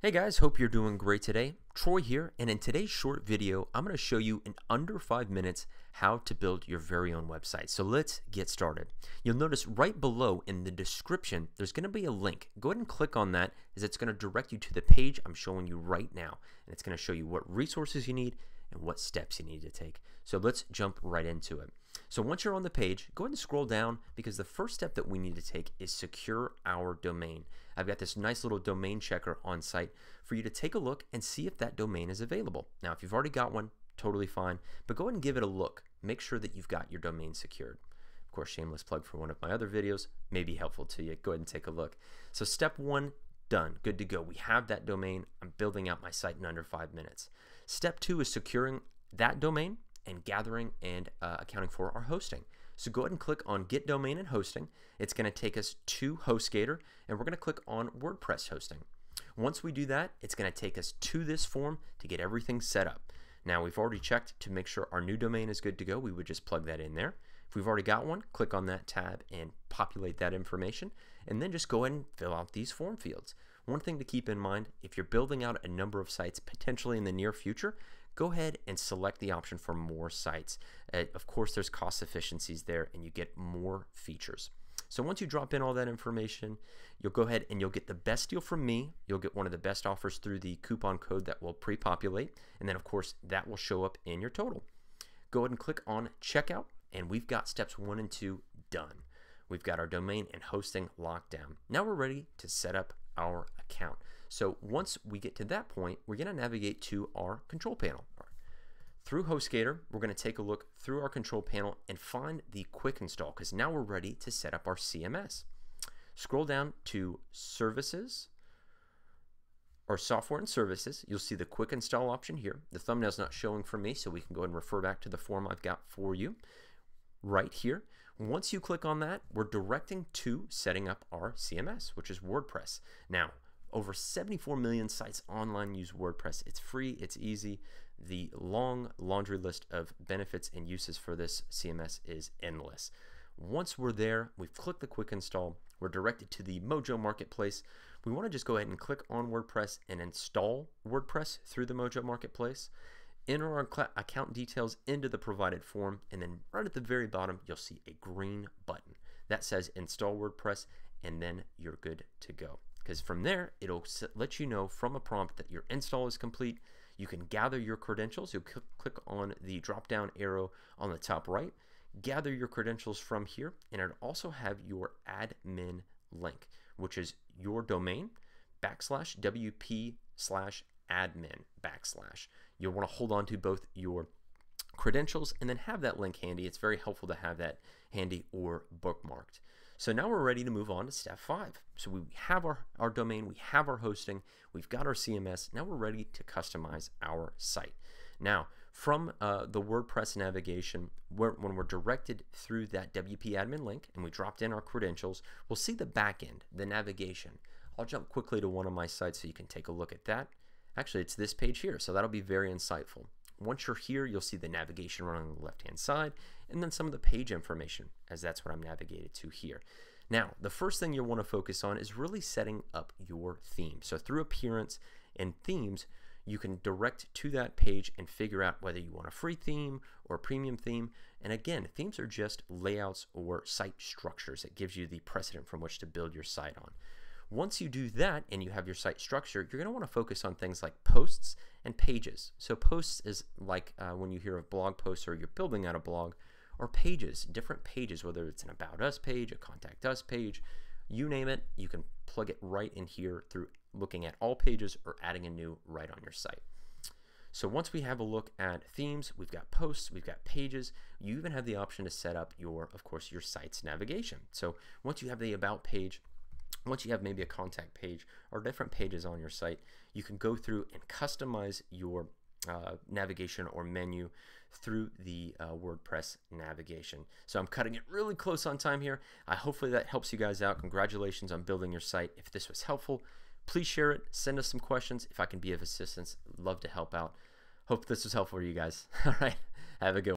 Hey guys, hope you're doing great today. Troy here, and in today's short video, I'm going to show you in under five minutes how to build your very own website. So let's get started. You'll notice right below in the description, there's going to be a link. Go ahead and click on that as it's going to direct you to the page I'm showing you right now. And it's going to show you what resources you need and what steps you need to take. So let's jump right into it. So once you're on the page, go ahead and scroll down because the first step that we need to take is secure our domain. I've got this nice little domain checker on site for you to take a look and see if that domain is available. Now, if you've already got one, totally fine, but go ahead and give it a look. Make sure that you've got your domain secured. Of course, shameless plug for one of my other videos may be helpful to you. Go ahead and take a look. So step one, done, good to go. We have that domain. I'm building out my site in under five minutes. Step two is securing that domain and gathering and uh, accounting for our hosting. So go ahead and click on Get Domain and Hosting. It's going to take us to HostGator, and we're going to click on WordPress hosting. Once we do that, it's going to take us to this form to get everything set up. Now, we've already checked to make sure our new domain is good to go. We would just plug that in there. If we've already got one, click on that tab and populate that information, and then just go ahead and fill out these form fields. One thing to keep in mind, if you're building out a number of sites potentially in the near future, go ahead and select the option for more sites. Uh, of course, there's cost efficiencies there and you get more features. So once you drop in all that information, you'll go ahead and you'll get the best deal from me. You'll get one of the best offers through the coupon code that will pre-populate. And then of course, that will show up in your total. Go ahead and click on checkout and we've got steps one and two done. We've got our domain and hosting locked down. Now we're ready to set up our account. So once we get to that point, we're going to navigate to our control panel. Through HostGator, we're going to take a look through our control panel and find the quick install because now we're ready to set up our CMS. Scroll down to Services or Software and Services. You'll see the quick install option here. The thumbnail's not showing for me, so we can go ahead and refer back to the form I've got for you right here. Once you click on that, we're directing to setting up our CMS, which is WordPress. Now, over 74 million sites online use WordPress. It's free, it's easy. The long laundry list of benefits and uses for this CMS is endless. Once we're there, we've clicked the quick install, we're directed to the Mojo Marketplace. We want to just go ahead and click on WordPress and install WordPress through the Mojo Marketplace. Enter our account details into the provided form, and then right at the very bottom, you'll see a green button that says install WordPress, and then you're good to go because from there it'll let you know from a prompt that your install is complete. You can gather your credentials. You'll click on the drop down arrow on the top right, gather your credentials from here, and it'll also have your admin link, which is your domain backslash WP slash admin backslash. You'll want to hold on to both your credentials and then have that link handy. It's very helpful to have that handy or bookmarked. So now we're ready to move on to step five. So we have our, our domain, we have our hosting, we've got our CMS. Now we're ready to customize our site. Now, from uh, the WordPress navigation, when we're directed through that WP admin link and we dropped in our credentials, we'll see the backend, the navigation. I'll jump quickly to one of my sites so you can take a look at that. Actually, it's this page here, so that'll be very insightful. Once you're here, you'll see the navigation running on the left-hand side, and then some of the page information, as that's what I'm navigated to here. Now, the first thing you'll want to focus on is really setting up your theme. So through appearance and themes, you can direct to that page and figure out whether you want a free theme or a premium theme. And again, themes are just layouts or site structures. It gives you the precedent from which to build your site on. Once you do that and you have your site structure, you're going to want to focus on things like posts and pages. So posts is like uh, when you hear of blog posts or you're building out a blog, or pages, different pages, whether it's an About Us page, a Contact Us page, you name it, you can plug it right in here through looking at all pages or adding a new right on your site. So once we have a look at themes, we've got posts, we've got pages, you even have the option to set up your, of course, your site's navigation. So once you have the About page, once you have maybe a contact page or different pages on your site, you can go through and customize your uh, navigation or menu through the uh, WordPress navigation. So I'm cutting it really close on time here. I hopefully that helps you guys out. Congratulations on building your site. If this was helpful, please share it. Send us some questions. If I can be of assistance, love to help out. Hope this was helpful for you guys. All right. Have a good one.